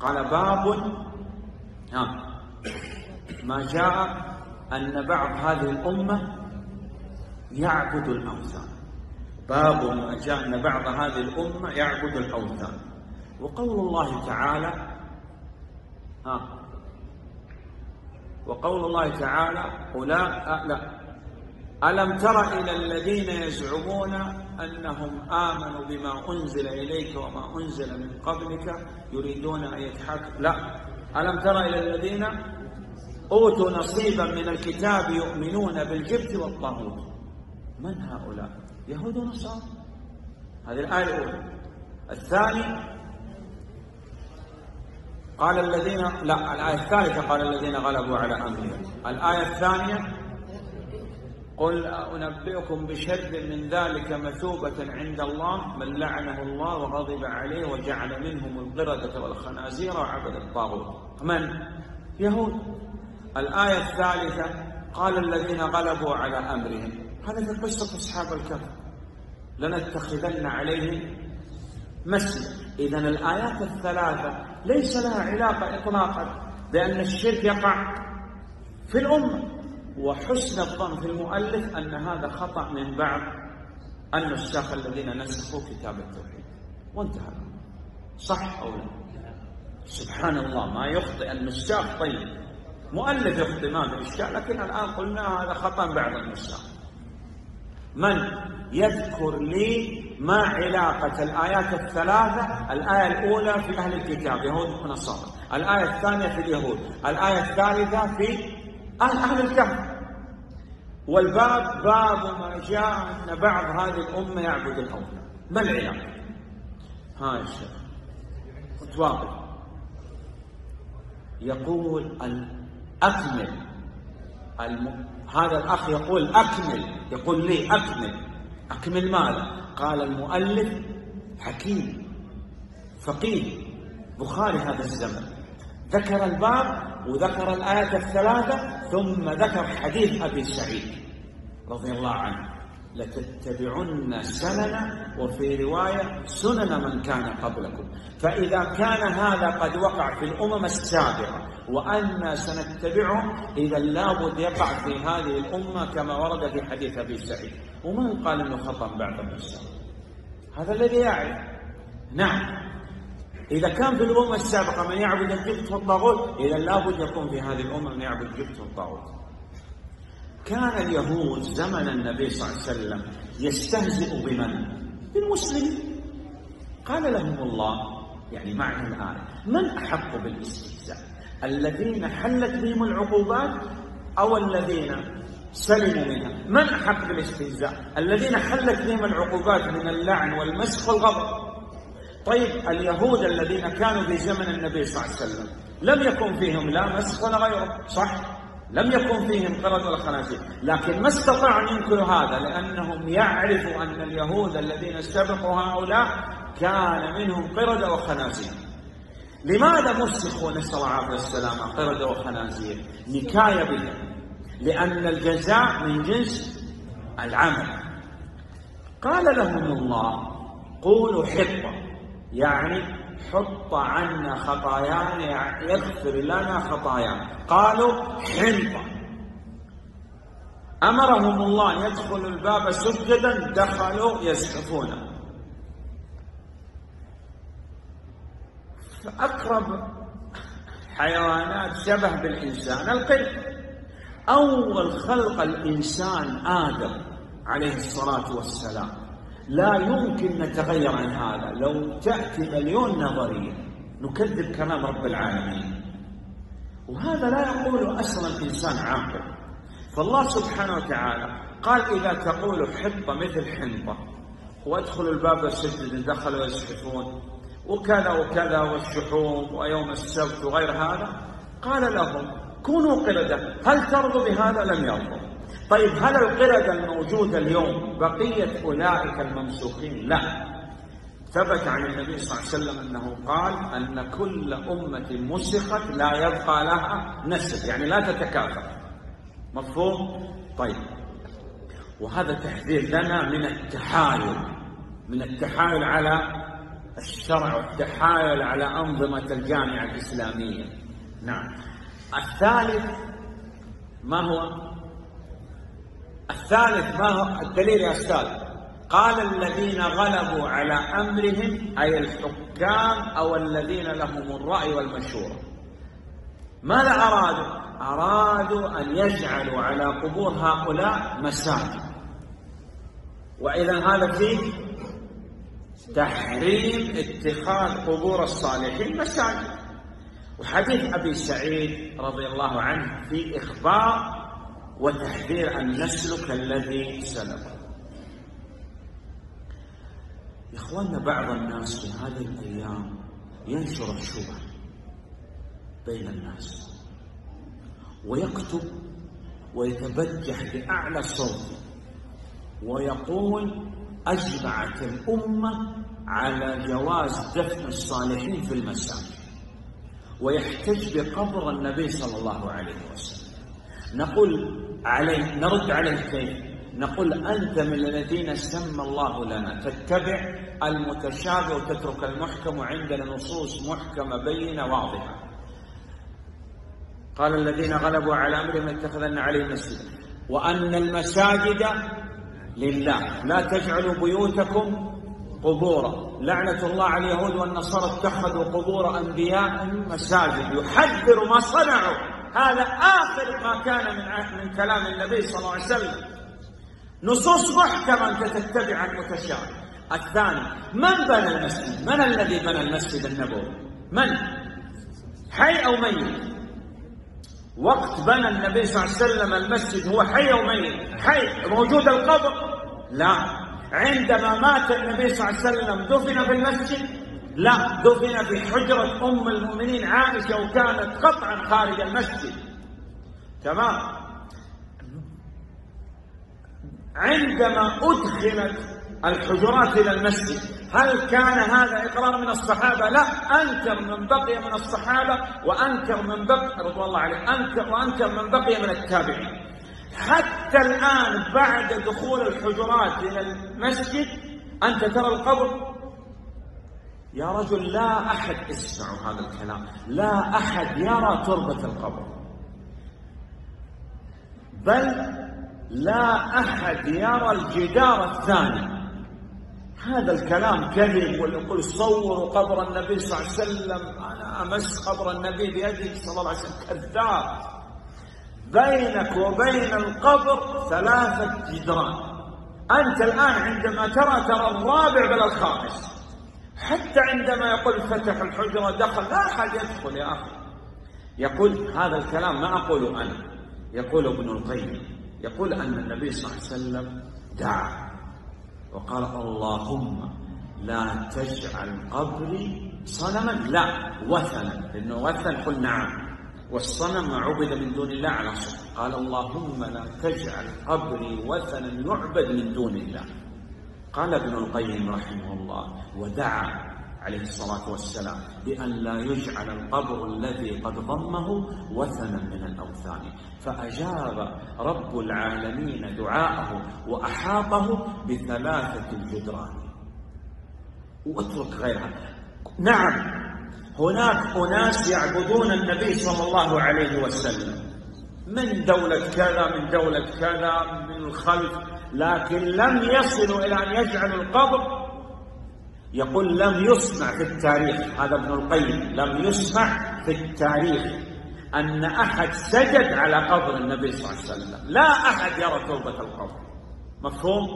قال باب ما جاء أن بعض هذه الأمة يعبد الأوثان. باب ما جاء أن بعض هذه الأمة يعبد الأوثان. وقول الله تعالى ها وقول الله تعالى أولا لا ألم تر إلى الذين يزعمون أنهم آمنوا بما أنزل إليك وما أنزل من قبلك يريدون أن يتحاكموا لا. ألم تر إلى الذين أوتوا نصيبا من الكتاب يؤمنون بالجبت والطاغوت؟ من هؤلاء؟ يهود ونصارى. هذه الآية الأولى. الثاني قال الذين لا الآية الثالثة قال الذين غلبوا على أمرهم. الآية الثانية قل أنبئكم بشر من ذلك مثوبة عند الله من لعنه الله وغضب عليه وجعل منهم القردة والخنازير وعبد الطاغوت. من؟ يهود. الآية الثالثة قال الذين غلبوا على أمرهم. هذا في قصة أصحاب الكهف. لنتخذن عليهم مسجد. إذا الآيات الثلاثة ليس لها علاقة إطلاقا بأن الشرك يقع في الأمة. وحسن الظن في المؤلف أن هذا خطأ من بعض النساخ الذين نسخوا كتاب التوحيد. وانتهى. صح أو لا؟ سبحان الله ما يخطئ النساخ طيب مؤلف يخطئ ما في إشكال لكن الآن قلنا هذا خطأ بعض النساخ من؟ يذكر لي ما علاقة الآيات الثلاثة الآية الأولى في أهل الكتاب يهود ونصارى الآية الثانية في اليهود الآية الثالثة في أهل, الكهف. والباب باب ما جاء أن بعض هذه الأمة يعبد الأوثان ما العلاقة؟ ها يا شيخ تواقف يقول أكمل الم... هذا الأخ يقول أكمل. يقول لي أكمل. أكمل ماذا؟ قال المؤلف حكيم فقيه. بخاري هذا الزمن. ذكر الباب وذكر الآيات الثلاثة ثم ذكر حديث أبي سعيد رضي الله عنه. لتتبعن سنن وفي رواية سنن من كان قبلكم. فإذا كان هذا قد وقع في الأمم السابقة وأنا سنتبعه إذا لابد يقع في هذه الأمة كما ورد في حديث أبي سعيد. ومن قال أنه خطأ بعد النساء هذا الذي يعرف. نعم. إذا كان في الأمة السابقة من يعبد الجبت والطاغوت إذا لابد يكون في هذه الأمة من يعبد الجبت والطاغوت. كان اليهود زمن النبي صلى الله عليه وسلم يستهزئ بمن؟ بالمسلمين. قال لهم الله يعني معنى الآية من أحق بالاستهزاء؟ الذين حلت بهم العقوبات أو الذين سلموا منها؟ من أحق بالاستهزاء؟ الذين حلت بهم العقوبات من اللعن والمسخ والغضب. طيب اليهود الذين كانوا في زمن النبي صلى الله عليه وسلم لم يكن فيهم لا مسخ ولا غيره صح؟ لم يكن فيهم قرد ولا خنازير. لكن ما استطاعوا ان ينكروا هذا؟ لأنهم يعرفوا أن اليهود الذين سبقوا هؤلاء كان منهم قرد وخنازير. لماذا مسخوا نسأل الله العافيه والسلامه قرد وخنازير؟ نكاية بهم لأن الجزاء من جنس العمل. قال لهم الله قولوا حطة. يعني حط عنا خطايانا يعني يغفر لنا خطايانا. قالوا حنطة. أمرهم الله أن يدخلوا الباب سجدا دخلوا يزحفون فأقرب حيوانات شبه بالإنسان القرد. أول خلق الإنسان آدم عليه الصلاة والسلام. لا يمكن نتغير عن هذا. لو تأتي مليون نظرية نكذب كلام رب العالمين. وهذا لا يقول أصلا إنسان عاقل. فالله سبحانه وتعالى قال إذا تقول حطة مثل حنطة وادخلوا الباب السجد دخلوا يزحفون وكذا وكذا والشحوم ويوم السبت وغير هذا قال لهم كونوا قردة هل ترضوا بهذا؟ لم يرضوا. طيب هل القردة الموجودة اليوم بقية أولئك الممسوخين؟ لا. ثبت عن النبي صلى الله عليه وسلم أنه قال أن كل أمة مسخت لا يبقى لها نسل يعني لا تتكاثر. مفهوم؟ طيب. وهذا تحذير لنا من التحايل من التحايل على الشرع والتحايل على أنظمة الجامعة الإسلامية. نعم. الثالث ما هو؟ الثالث ما هو؟ الدليل يا أستاذ. قال الذين غلبوا على أمرهم أي الحكام أو الذين لهم الرأي والمشورة. ماذا أرادوا؟ أرادوا أن يجعلوا على قبور هؤلاء مساجد. وإذا هذا فيه؟ تحريم اتخاذ قبور الصالحين مساجد. وحديث أبي سعيد رضي الله عنه في إخبار وتحذير أن نسلك الذي سلك إخواننا بعض الناس في هذه الأيام ينشر الشبه بين الناس ويكتب ويتبجح بأعلى صوت ويقول أجمعت الأمة على جواز دفن الصالحين في المساجد ويحتج بقبر النبي صلى الله عليه وسلم. نقول عليه نرد عليه كيف نقول أنت من الذين سمى الله لنا. تتبع المتشابه وتترك المحكم وعندنا نصوص محكمة بينة واضحة. قال الذين غلبوا على أمرهم اتخذن عليهم مسجدا وأن المساجد لله. لا تجعلوا بيوتكم قبورا. لعنة الله على اليهود والنصارى اتخذوا قبور أنبيائهم مساجد. يحذر ما صنعوا. هذا آخر ما كان من من كلام النبي صلى الله عليه وسلم. نصوص محكمة تتبع المتشابه. الثاني من بنى المسجد؟ من الذي بنى المسجد النبوي؟ من؟ حي أو ميت؟ وقت بنى النبي صلى الله عليه وسلم المسجد هو حي أو ميت؟ حي. موجود القبر؟ لا. عندما مات النبي صلى الله عليه وسلم دفن في المسجد لا دفن في حجرة أم المؤمنين عائشة وكانت قطعا خارج المسجد. تمام؟ عندما أدخلت الحجرات إلى المسجد هل كان هذا إقرار من الصحابة؟ لا. أنكر من بقي من الصحابة وأنكر من بقي رضوان الله عليه أنكر وأنكر من بقي من التابعين. حتى الآن بعد دخول الحجرات إلى المسجد أنت ترى القبر؟ يا رجل لا أحد اسمعوا هذا الكلام لا أحد يرى تربة القبر. بل لا أحد يرى الجدار الثاني. هذا الكلام كذب ويقول صوروا قبر النبي صلى الله عليه وسلم أنا أمس قبر النبي بيدي صلى الله عليه وسلم كذاب. بينك وبين القبر ثلاثة جدران. أنت الآن عندما ترى ترى الرابع بل الخامس. حتى عندما يقول فتح الحجرة دخل لا أحد يدخل يا أخي. يقول هذا الكلام ما أقوله أنا. يقول ابن القيم يقول أن النبي صلى الله عليه وسلم دعا وقال اللهم لا تجعل قبري صنما لا وثنا لأنه وثن قل نعم. والصنم عبد من دون الله على صفر قال اللهم لا تجعل قبري وثنا يعبد من دون الله. قال ابن القيم رحمه الله ودعا عليه الصلاة والسلام بأن لا يجعل القبر الذي قد ضمه وثنا من الأوثان. فأجاب رب العالمين دعاءه وأحاطه بثلاثة الجدران واترك غيرها. نعم هناك أناس يعبدون النبي صلى الله عليه وسلم. من دولة كذا من دولة كذا من الخلف لكن لم يصلوا إلى أن يجعلوا القبر. يقول لم يسمع في التاريخ هذا ابن القيم لم يسمع في التاريخ أن أحد سجد على قبر النبي صلى الله عليه وسلم. لا أحد يرى توبة القبر. مفهوم؟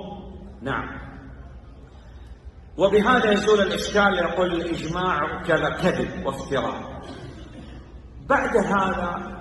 نعم. وبهذا يزول الإشكال يقول الإجماع كذا كذب وافتراء. بعد هذا